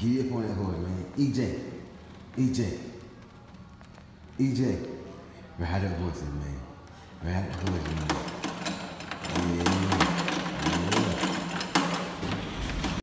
Get up on that horse, man. EJ. EJ. EJ. Ride that horse, man. Ride that horse.